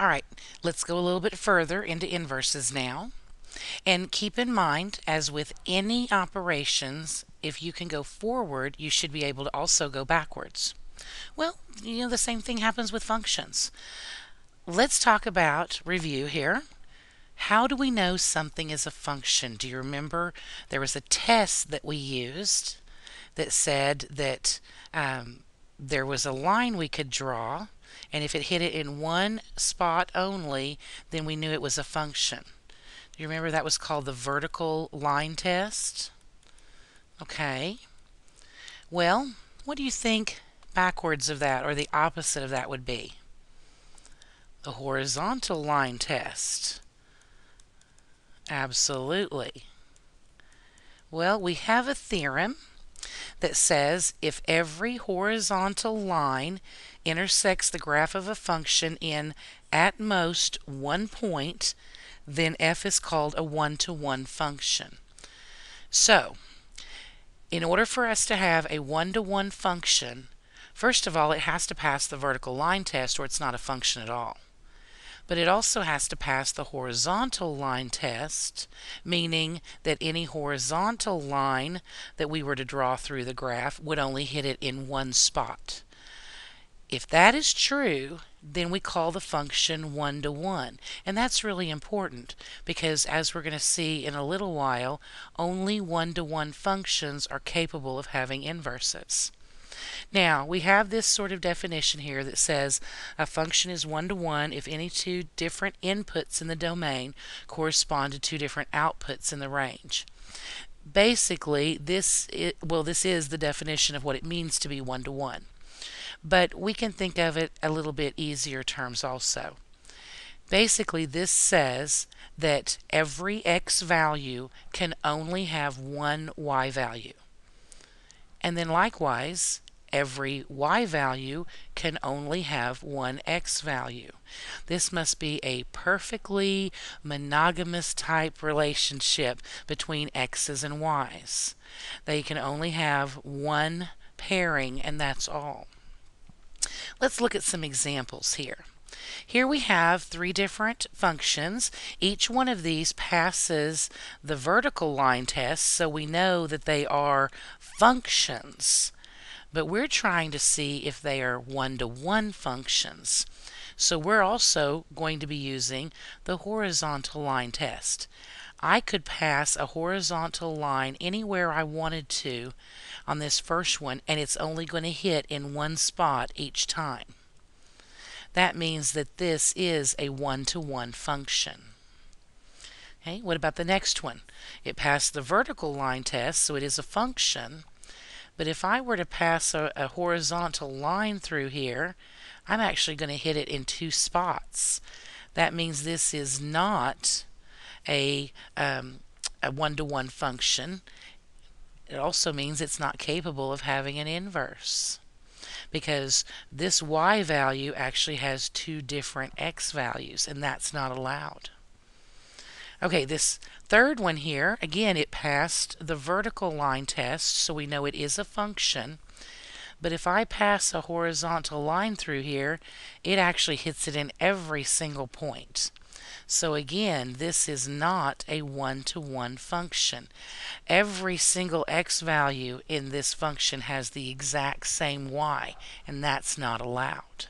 All right, let's go a little bit further into inverses now. And keep in mind, as with any operations, if you can go forward, you should be able to also go backwards. Well, you know, the same thing happens with functions. Let's talk about review here. How do we know something is a function? Do you remember there was a test that we used that said that um, there was a line we could draw, and if it hit it in one spot only, then we knew it was a function. You remember that was called the vertical line test? Okay. Well, what do you think backwards of that or the opposite of that would be? The horizontal line test. Absolutely. Well, we have a theorem that says if every horizontal line intersects the graph of a function in at most one point, then f is called a one-to-one -one function. So, in order for us to have a one-to-one -one function, first of all, it has to pass the vertical line test or it's not a function at all but it also has to pass the horizontal line test, meaning that any horizontal line that we were to draw through the graph would only hit it in one spot. If that is true, then we call the function one to one. And that's really important because as we're going to see in a little while, only one to one functions are capable of having inverses. Now, we have this sort of definition here that says a function is one-to-one -one if any two different inputs in the domain correspond to two different outputs in the range. Basically, this is, well, this is the definition of what it means to be one-to-one. -one. But we can think of it a little bit easier terms also. Basically, this says that every x value can only have one y value. And then likewise, every y value can only have one x value. This must be a perfectly monogamous type relationship between x's and y's. They can only have one pairing and that's all. Let's look at some examples here. Here we have three different functions. Each one of these passes the vertical line test, so we know that they are functions but we're trying to see if they are one-to-one -one functions. So we're also going to be using the horizontal line test. I could pass a horizontal line anywhere I wanted to on this first one and it's only going to hit in one spot each time. That means that this is a one-to-one -one function. Okay, what about the next one? It passed the vertical line test, so it is a function, but if I were to pass a, a horizontal line through here, I'm actually going to hit it in two spots. That means this is not a, um, a one-to-one -one function. It also means it's not capable of having an inverse because this y value actually has two different x values and that's not allowed. Okay, this third one here, again, it passed the vertical line test, so we know it is a function. But if I pass a horizontal line through here, it actually hits it in every single point. So again, this is not a one-to-one -one function. Every single x value in this function has the exact same y, and that's not allowed.